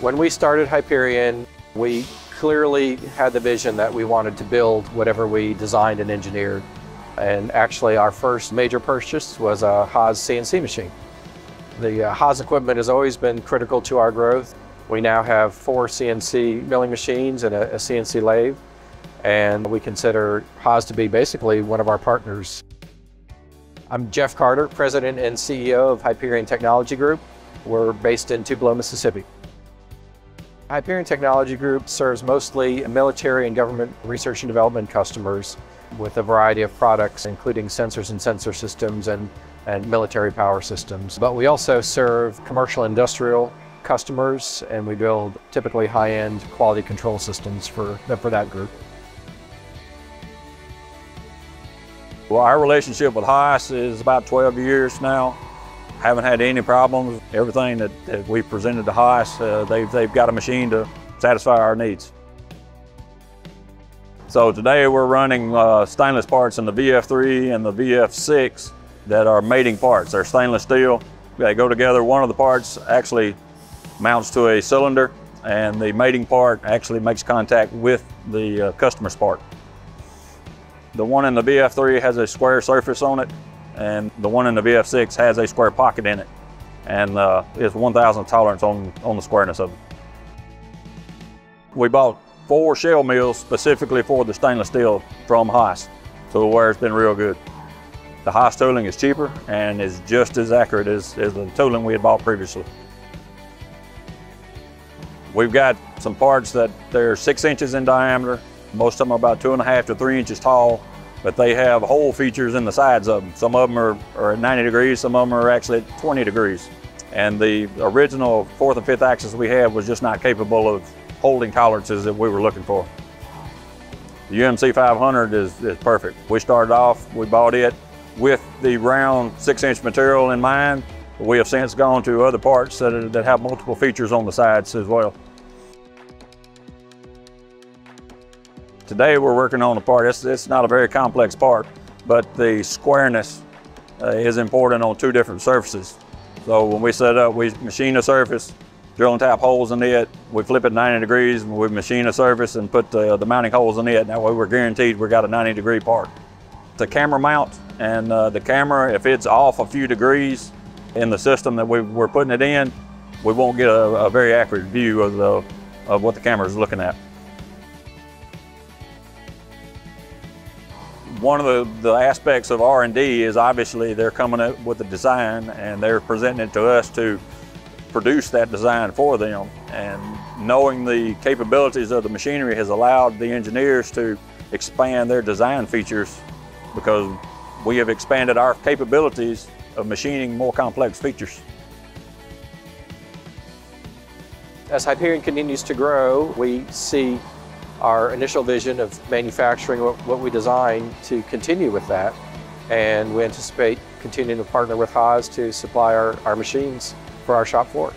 When we started Hyperion, we clearly had the vision that we wanted to build whatever we designed and engineered. And actually our first major purchase was a Haas CNC machine. The uh, Haas equipment has always been critical to our growth. We now have four CNC milling machines and a, a CNC lathe, and we consider Haas to be basically one of our partners. I'm Jeff Carter, President and CEO of Hyperion Technology Group. We're based in Tupelo, Mississippi. Hyperion Technology Group serves mostly military and government research and development customers with a variety of products, including sensors and sensor systems and, and military power systems. But we also serve commercial industrial customers and we build typically high-end quality control systems for, for that group. Well, our relationship with Haas is about 12 years now. Haven't had any problems. Everything that, that we presented to Haas, uh, they've, they've got a machine to satisfy our needs. So today we're running uh, stainless parts in the VF3 and the VF6 that are mating parts. They're stainless steel. They go together. One of the parts actually mounts to a cylinder and the mating part actually makes contact with the uh, customer's part. The one in the VF3 has a square surface on it and the one in the VF6 has a square pocket in it and uh, it's 1,000 tolerance on, on the squareness of it. We bought four shell mills specifically for the stainless steel from Haas, so the wear's been real good. The Haas tooling is cheaper and is just as accurate as, as the tooling we had bought previously. We've got some parts that they're six inches in diameter, most of them are about two and a half to three inches tall, but they have hole features in the sides of them. Some of them are, are at 90 degrees, some of them are actually at 20 degrees. And the original fourth and fifth axis we had was just not capable of holding tolerances that we were looking for. The UMC 500 is, is perfect. We started off, we bought it with the round six inch material in mind. We have since gone to other parts that, that have multiple features on the sides as well. Today we're working on a part, it's, it's not a very complex part, but the squareness uh, is important on two different surfaces. So when we set up, we machine a surface, drill and tap holes in it, we flip it 90 degrees, and we machine a surface and put the, the mounting holes in it. That way we're guaranteed we got a 90 degree part. The camera mount, and uh, the camera, if it's off a few degrees in the system that we, are putting it in, we won't get a, a very accurate view of, the, of what the camera is looking at. One of the, the aspects of R&D is obviously they're coming up with a design and they're presenting it to us to produce that design for them. And knowing the capabilities of the machinery has allowed the engineers to expand their design features because we have expanded our capabilities of machining more complex features. As Hyperion continues to grow, we see our initial vision of manufacturing what, what we design to continue with that. And we anticipate continuing to partner with Haas to supply our, our machines for our shop floor.